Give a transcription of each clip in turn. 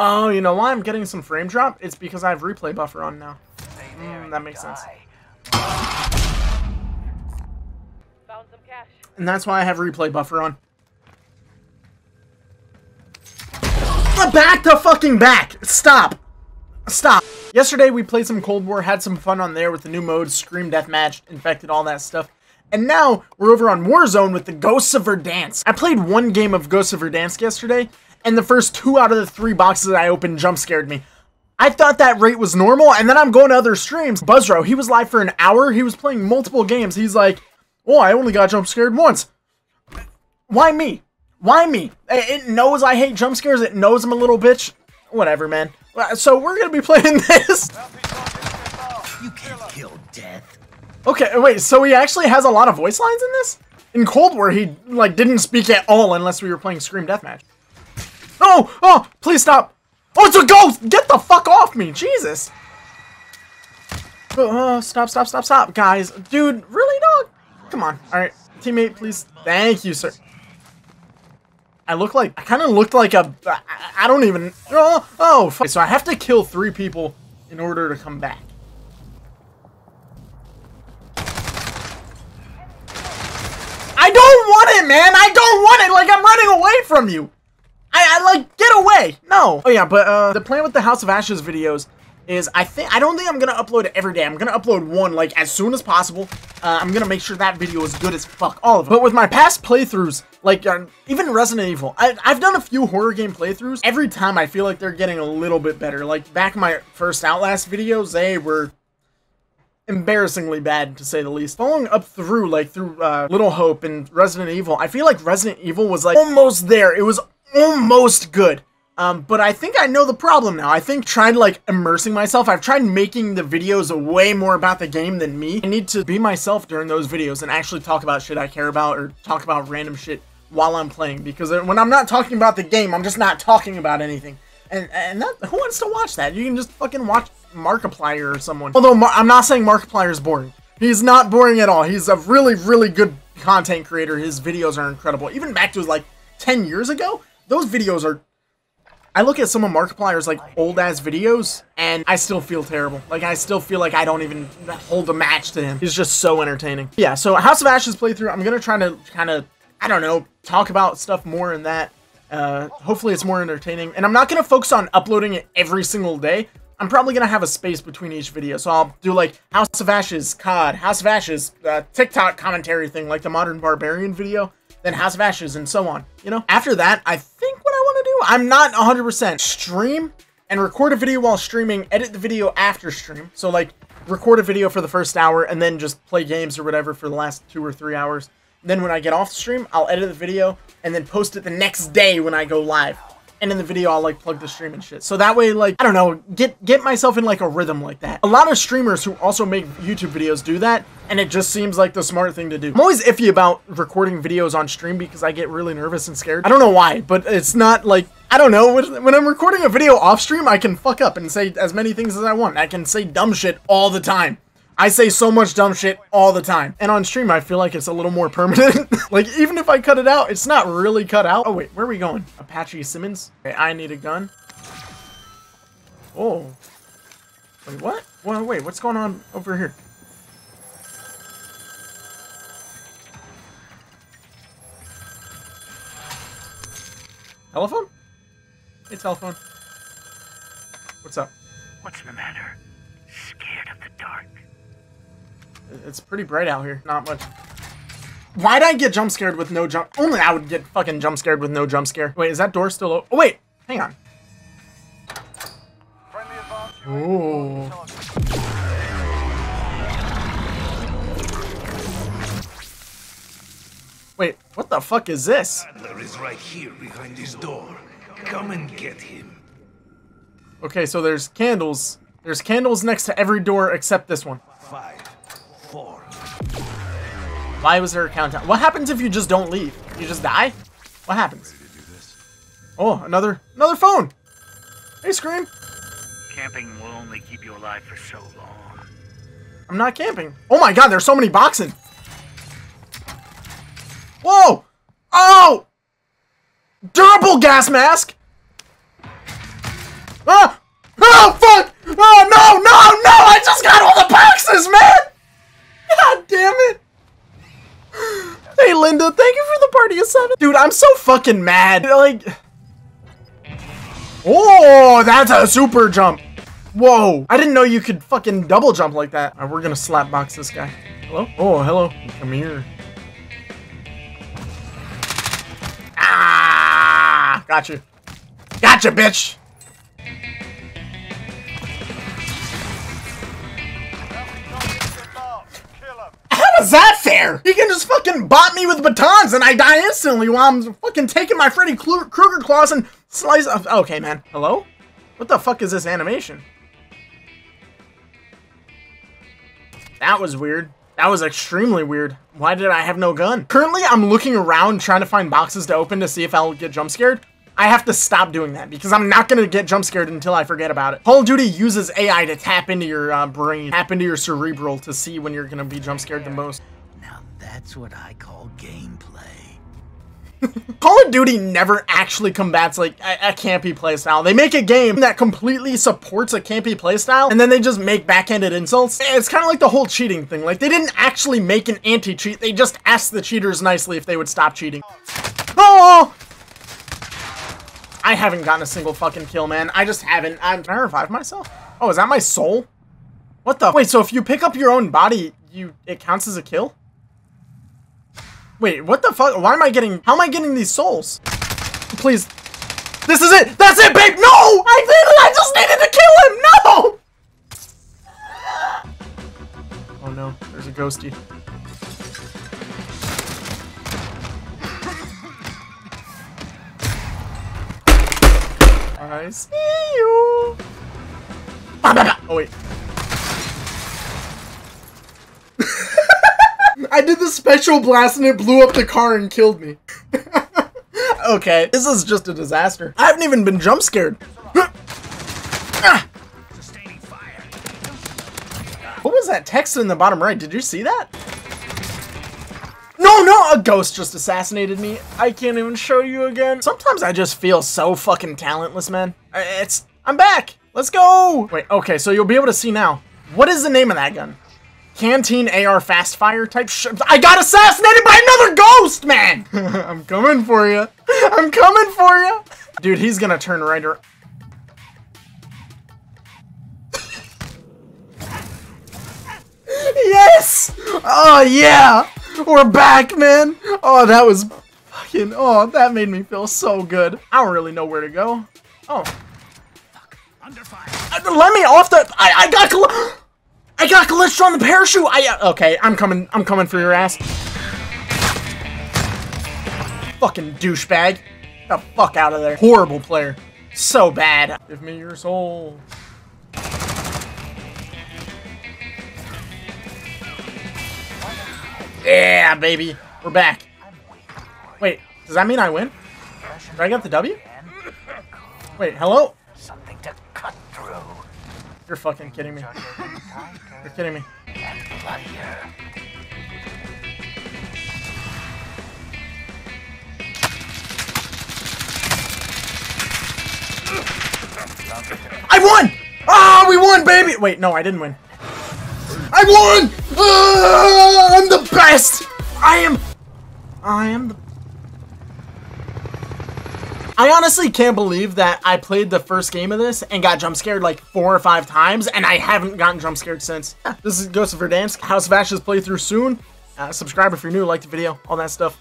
Oh, you know why I'm getting some frame drop? It's because I have replay buffer on now. Mm, that makes sense. And that's why I have replay buffer on. Back to fucking back! Stop! Stop! Yesterday we played some Cold War, had some fun on there with the new modes, Scream Deathmatch, Infected, all that stuff. And now we're over on Warzone with the Ghosts of Verdansk. I played one game of Ghosts of Verdansk yesterday, and the first two out of the three boxes that I opened jump scared me. I thought that rate was normal, and then I'm going to other streams. Buzzro, he was live for an hour, he was playing multiple games. He's like, oh, I only got jump scared once. Why me? Why me? It knows I hate jump scares, it knows I'm a little bitch. Whatever, man. Uh, so we're gonna be playing this. You can't kill death. Okay, wait, so he actually has a lot of voice lines in this? In Cold War, he, like, didn't speak at all unless we were playing Scream Deathmatch. Oh! Oh! Please stop! Oh, it's a ghost! Get the fuck off me! Jesus! Oh, oh stop, stop, stop, stop, guys. Dude, really, dog? Come on. Alright, teammate, please. Thank you, sir. I look like, I kind of looked like a, I, I don't even, oh, oh, fuck. So I have to kill three people in order to come back. I don't want it, man! I don't want it! Like, I'm running away from you! I, I like, get away! No! Oh yeah, but, uh, the plan with the House of Ashes videos is I think I don't think I'm gonna upload every day. I'm gonna upload one like as soon as possible. Uh, I'm gonna make sure that video is good as fuck, all of them. But with my past playthroughs, like uh, even Resident Evil, I, I've done a few horror game playthroughs. Every time I feel like they're getting a little bit better. Like back in my first Outlast videos, they were embarrassingly bad to say the least. Following up through like through uh, Little Hope and Resident Evil, I feel like Resident Evil was like almost there. It was almost good. Um, but I think I know the problem now. I think trying to like immersing myself, I've tried making the videos way more about the game than me. I need to be myself during those videos and actually talk about shit I care about or talk about random shit while I'm playing. Because when I'm not talking about the game, I'm just not talking about anything. And, and that, who wants to watch that? You can just fucking watch Markiplier or someone. Although Mar I'm not saying Markiplier is boring. He's not boring at all. He's a really, really good content creator. His videos are incredible. Even back to like 10 years ago, those videos are I look at some of Markiplier's like old ass videos and I still feel terrible. Like I still feel like I don't even hold a match to him. He's just so entertaining. Yeah, so House of Ashes playthrough, I'm gonna try to kind of, I don't know, talk about stuff more in that. Uh, hopefully it's more entertaining. And I'm not gonna focus on uploading it every single day. I'm probably gonna have a space between each video. So I'll do like House of Ashes, COD, House of Ashes, uh, TikTok commentary thing like the Modern Barbarian video, then House of Ashes and so on. You know, after that, I think what I want to do, I'm not 100% stream and record a video while streaming, edit the video after stream. So like record a video for the first hour and then just play games or whatever for the last two or three hours. Then when I get off stream, I'll edit the video and then post it the next day when I go live and in the video I'll like plug the stream and shit. So that way, like, I don't know, get get myself in like a rhythm like that. A lot of streamers who also make YouTube videos do that, and it just seems like the smart thing to do. I'm always iffy about recording videos on stream because I get really nervous and scared. I don't know why, but it's not like, I don't know, when I'm recording a video off stream, I can fuck up and say as many things as I want. I can say dumb shit all the time. I say so much dumb shit all the time. And on stream, I feel like it's a little more permanent. like, even if I cut it out, it's not really cut out. Oh, wait, where are we going? Apache Simmons? Okay, I need a gun. Oh. Wait, what? Well, wait, what's going on over here? Telephone? Hey, telephone. What's up? What's the matter? Scared of the dark? It's pretty bright out here. Not much. Why'd I get jump scared with no jump? Only I would get fucking jump scared with no jump scare. Wait, is that door still open? Oh, wait. Hang on. Ooh. Wait, what the fuck is this? Adler is right here behind this door. Come and get him. Okay, so there's candles. There's candles next to every door except this one. Five, four. Why was there a countdown? What happens if you just don't leave? You just die? What happens? Oh, another another phone. Hey, Scream. Camping will only keep you alive for so long. I'm not camping. Oh my god, there's so many boxing. Whoa! Oh! Durable gas mask! Ah! Oh, fuck! Oh, no, no, no! I just got all the boxes, man! God damn it! Hey, Linda, thank you for the party of seven. Dude, I'm so fucking mad. Like... Oh, that's a super jump. Whoa. I didn't know you could fucking double jump like that. We're gonna slap box this guy. Hello? Oh, hello. Come here. Ah! Got you. Gotcha, bitch! Is that fair? He can just fucking bot me with batons and I die instantly while I'm fucking taking my Freddy Krueger claws and slice. Of okay, man. Hello? What the fuck is this animation? That was weird. That was extremely weird. Why did I have no gun? Currently, I'm looking around trying to find boxes to open to see if I'll get jump scared. I have to stop doing that because I'm not going to get jump scared until I forget about it. Call of Duty uses AI to tap into your uh, brain, tap into your cerebral to see when you're going to be jump scared the most. Now that's what I call gameplay. Call of Duty never actually combats like a, a campy playstyle. They make a game that completely supports a campy playstyle, and then they just make backhanded insults. It's kind of like the whole cheating thing. Like they didn't actually make an anti-cheat. They just asked the cheaters nicely if they would stop cheating. Oh! I haven't gotten a single fucking kill, man. I just haven't. I'm, can I revive myself? Oh, is that my soul? What the? Wait, so if you pick up your own body, you it counts as a kill? Wait, what the fuck? Why am I getting... How am I getting these souls? Please. This is it! That's it, babe! No! I did it! I just needed to kill him! No! Oh no, there's a ghosty. I see you! Oh wait. I did the special blast and it blew up the car and killed me. okay, this is just a disaster. I haven't even been jump scared. Ah. What was that text in the bottom right? Did you see that? No, no, a ghost just assassinated me. I can't even show you again. Sometimes I just feel so fucking talentless, man. It's, I'm back. Let's go. Wait, okay, so you'll be able to see now. What is the name of that gun? Canteen AR fast fire type sh- I got assassinated by another ghost, man! I'm coming for you. I'm coming for you. Dude, he's gonna turn right around. yes! Oh, yeah! We're back, man! Oh, that was fucking, oh, that made me feel so good. I don't really know where to go. Oh. Fuck. Under fire. Uh, Let me off the, I, I got, I got glitched on the parachute! I, uh, okay, I'm coming, I'm coming for your ass. Fucking douchebag. Get the fuck out of there. Horrible player. So bad. Give me your soul. Yeah, baby. We're back. Wait, does that mean I win? Did I get the W? Wait, hello? Something to cut through. You're fucking kidding me. You're kidding me. I won! Ah, we won, baby! Wait, no, I didn't win. I won! Ah, I'm the best! I am... I am the... I honestly can't believe that I played the first game of this and got jump scared like four or five times, and I haven't gotten jump scared since. Yeah, this is Ghost of Verdansk, House of Ashes playthrough soon. Uh, subscribe if you're new, like the video, all that stuff.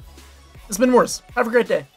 It's been worse. Have a great day.